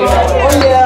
Olha!